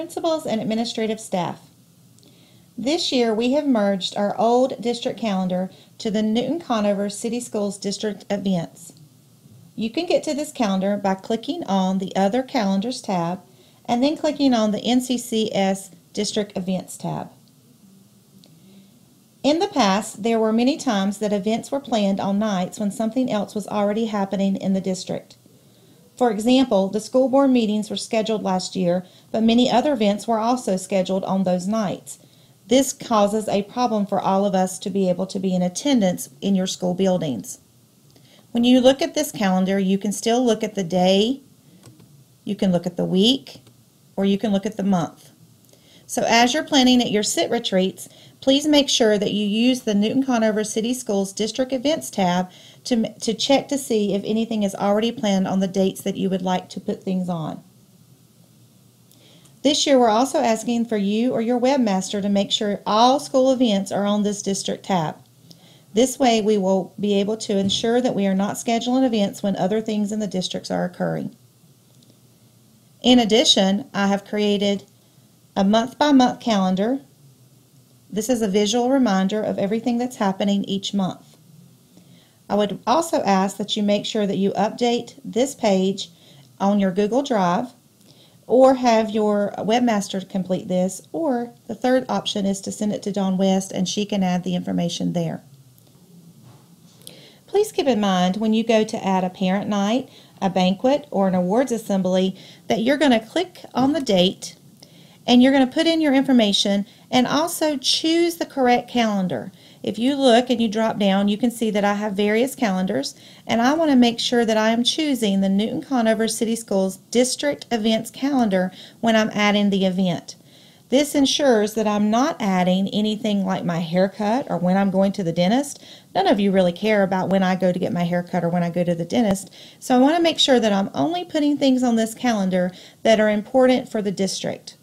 principals and administrative staff. This year, we have merged our old district calendar to the Newton Conover City Schools district events. You can get to this calendar by clicking on the Other Calendars tab and then clicking on the NCCS District Events tab. In the past, there were many times that events were planned on nights when something else was already happening in the district. For example, the school board meetings were scheduled last year, but many other events were also scheduled on those nights. This causes a problem for all of us to be able to be in attendance in your school buildings. When you look at this calendar, you can still look at the day, you can look at the week, or you can look at the month. So as you're planning at your sit retreats, please make sure that you use the Newton Conover City Schools District Events tab to, to check to see if anything is already planned on the dates that you would like to put things on. This year, we're also asking for you or your webmaster to make sure all school events are on this district tab. This way, we will be able to ensure that we are not scheduling events when other things in the districts are occurring. In addition, I have created a month by month calendar. This is a visual reminder of everything that's happening each month. I would also ask that you make sure that you update this page on your Google Drive or have your webmaster complete this or the third option is to send it to Dawn West and she can add the information there. Please keep in mind when you go to add a parent night, a banquet, or an awards assembly that you're going to click on the date and you're going to put in your information and also choose the correct calendar. If you look and you drop down, you can see that I have various calendars and I want to make sure that I am choosing the Newton Conover City Schools District Events calendar when I'm adding the event. This ensures that I'm not adding anything like my haircut or when I'm going to the dentist. None of you really care about when I go to get my haircut or when I go to the dentist. So I want to make sure that I'm only putting things on this calendar that are important for the district.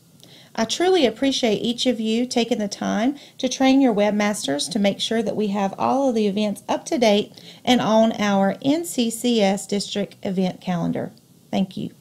I truly appreciate each of you taking the time to train your webmasters to make sure that we have all of the events up to date and on our NCCS district event calendar. Thank you.